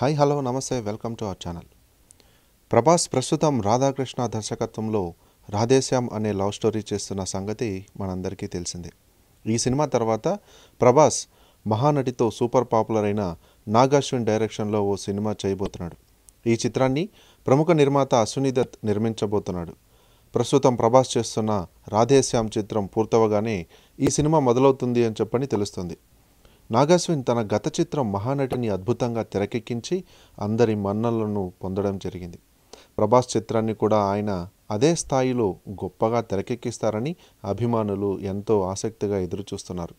Hi hello నమస్తే welcome to our channel. Prabhas ప్రస్తుతం రాధాకృష్ణ దర్శకత్వంలో రాధేశ్యామ్ అనే లవ్ స్టోరీ చేస్తున్న సంగతి మనందరికీ తెలిసిందే. ఈ సినిమా తర్వాత ప్రభాస్ మహానటితో సూపర్ పాపులర్ అయిన నాగాశ్విన్ డైరెక్షన్లో ఓ సినిమా చేయబోతున్నాడు. ఈ చిత్రాన్ని ప్రముఖ నిర్మాత అశ్విని దత్ నిర్మించబోతున్నాడు. ప్రస్తుతం ప్రభాస్ చేస్తున్న రాధేశ్యామ్ చిత్రం పూర్తవగానే ఈ సినిమా మొదలవుతుంది అని చెప్పని తెలుస్తుంది. నాగాశ్విన్ తన గత చిత్రం మహానటిని అద్భుతంగా తెరకెక్కించి అందరి మన్నలను పొందడం జరిగింది. ప్రభాస్ చిత్రాన్ని కూడా ఆయన అదే స్థాయిలో గొప్పగా తెరకెక్కిస్తారని అభిమానులు ఎంతో ఆసక్తిగా ఎదురుచూస్తున్నారు.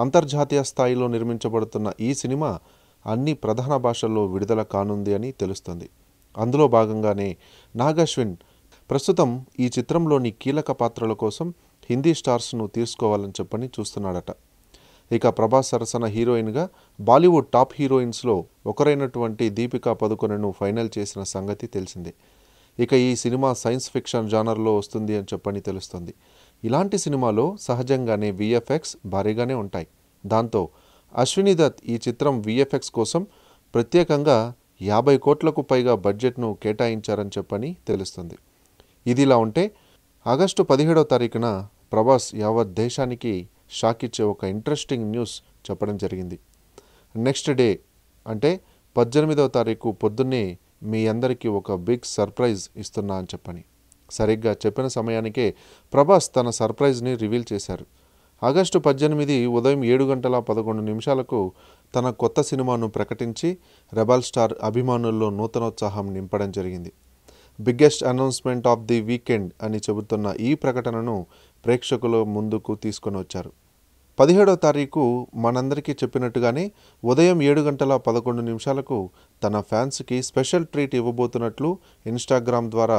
అంతర్జాతీయ స్థాయిలో నిర్మించబడుతున్న ఈ సినిమా అన్ని ప్రధాన భాషల్లో విడుదల కానుంది అని తెలుస్తుంది. అందులో భాగంగానే నాగాశ్విన్ ప్రస్తుతం ఈ చిత్రంలోని కీలక పాత్రల కోసం హిందీ స్టార్స్ను తీసుకోవాలని చెప్పని చూస్తున్నాడట. ఇక ప్రభాస్ సరసన హీరోయిన్గా బాలీవుడ్ టాప్ హీరోయిన్స్లో ఒకరైనటువంటి దీపికా పదుకొనెను ఫైనల్ చేసిన సంగతి తెలిసిందే. ఇక ఈ సినిమా సైన్స్ ఫిక్షన్ జానర్లో వస్తుంది అని చెప్పని తెలుస్తుంది. ఇలాంటి సినిమాలో సహజంగానే విఎఫ్ఎక్స్ భారీగానే ఉంటాయి. దాంతో అశ్విని దత్ ఈ చిత్రం విఎఫ్ఎక్స్ కోసం ప్రత్యేకంగా యాభై కోట్లకు పైగా బడ్జెట్ను కేటాయించారని చెప్పని తెలుస్తుంది. ఇదిలా ఉంటే ఆగస్టు పదిహేడో తారీఖున ప్రభాస్ యావత్ దేశానికి షాక్ ఇచ్చే ఒక ఇంట్రెస్టింగ్ న్యూస్ చెప్పడం జరిగింది. నెక్స్ట్ డే అంటే పద్దెనిమిదవ తారీఖు పొద్దున్నే మీ అందరికీ ఒక బిగ్ సర్ప్రైజ్ ఇస్తున్నా అని చెప్పని. సరిగ్గా చెప్పిన సమయానికే ప్రభాస్ తన సర్ప్రైజ్ని రివీల్ చేశారు. ఆగస్టు పద్దెనిమిది ఉదయం ఏడు గంటల పదకొండు నిమిషాలకు తన కొత్త సినిమాను ప్రకటించి రెబల్ స్టార్ అభిమానుల్లో నూతనోత్సాహం నింపడం జరిగింది. Biggest announcement of the weekend అని చెబుతున్న ఈ ప్రకటనను ప్రేక్షకుల ముందుకు తీసుకొని వచ్చారు. పదిహేడవ తారీఖు మనందరికీ చెప్పినట్టుగానే ఉదయం ఏడు గంటల పదకొండు నిమిషాలకు తన ఫ్యాన్స్కి స్పెషల్ ట్రీట్ ఇవ్వబోతున్నట్లు ఇన్స్టాగ్రామ్ ద్వారా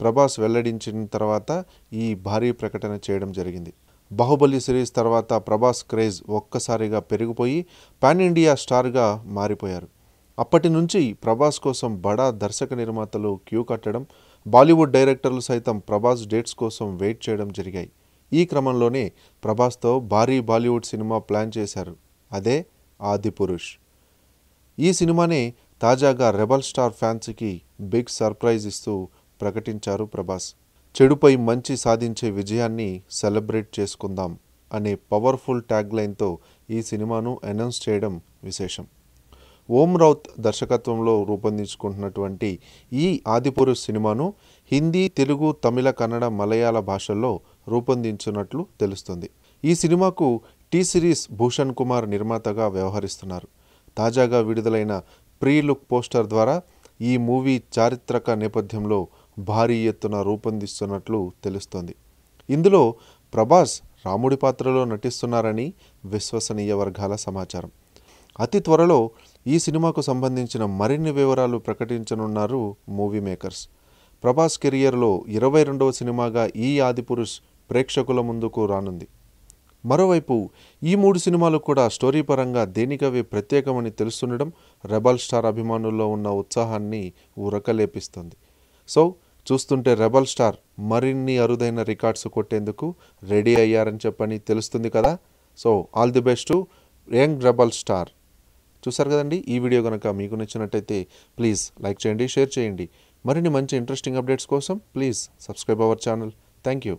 ప్రభాస్ వెల్లడించిన తర్వాత ఈ భారీ ప్రకటన చేయడం జరిగింది. బాహుబలి సిరీస్ తర్వాత ప్రభాస్ క్రేజ్ ఒక్కసారిగా పెరిగిపోయి పాన్ ఇండియా స్టార్గా మారిపోయారు. అప్పటి నుంచి ప్రభాస్ కోసం బడా దర్శక నిర్మాతలు క్యూ కట్టడం బాలీవుడ్ డైరెక్టర్లు సైతం ప్రభాస్ డేట్స్ కోసం వెయిట్ చేయడం జరిగాయి. ఈ క్రమంలోనే ప్రభాస్తో భారీ బాలీవుడ్ సినిమా ప్లాన్ చేశారు. అదే ఆదిపురుష్ ఈ సినిమానే తాజాగా రెబల్ స్టార్ ఫ్యాన్స్కి బిగ్ సర్ప్రైజ్ ఇస్తూ ప్రకటించారు ప్రభాస్. చెడుపై మంచి సాధించే విజయాన్ని సెలబ్రేట్ చేసుకుందాం అనే పవర్ఫుల్ ట్యాగ్లైన్తో ఈ సినిమాను అనౌన్స్ చేయడం విశేషం. ఓం రౌత్ దర్శకత్వంలో రూపొందించుకుంటున్నటువంటి ఈ ఆదిపురుష్ సినిమాను హిందీ తెలుగు తమిళ కన్నడ మలయాళ భాషల్లో రూపొందించినట్లు తెలుస్తుంది. ఈ సినిమాకు టీ సిరీస్ భూషణ్ కుమార్ నిర్మాతగా వ్యవహరిస్తున్నారు. తాజాగా విడుదలైన ప్రీ లుక్ పోస్టర్ ద్వారా ఈ మూవీ చారిత్రక నేపథ్యంలో భారీ ఎత్తున రూపొందిస్తున్నట్లు తెలుస్తోంది. ఇందులో ప్రభాస్ రాముడి పాత్రలో నటిస్తున్నారని విశ్వసనీయ వర్గాల సమాచారం. అతి త్వరలో ఈ సినిమాకు సంబంధించిన మరిన్ని వివరాలు ప్రకటించనున్నారు మూవీ మేకర్స్. ప్రభాస్ కెరియర్లో ఇరవై రెండవ సినిమాగా ఈ ఆదిపురుష్ ప్రేక్షకుల ముందుకు రానుంది. మరోవైపు ఈ మూడు సినిమాలు కూడా స్టోరీ పరంగా దేనికవి ప్రత్యేకమని తెలుస్తుండడం రెబల్ స్టార్ అభిమానుల్లో ఉన్న ఉత్సాహాన్ని ఉరకలేపిస్తుంది సో చూస్తుంటే రెబల్ స్టార్ మరిన్ని అరుదైన రికార్డ్స్ కొట్టేందుకు రెడీ అయ్యారని చెప్పని తెలుస్తుంది కదా? So all the best young rebel star. చూసారు కదండి? ఈ వీడియో కనుక మీకు నచ్చినట్టయితే ప్లీజ్ లైక్ చేయండి షేర్ చేయండి. మరిన్ని మంచి ఇంట్రెస్టింగ్ అప్డేట్స్ కోసం please subscribe our channel. Thank you.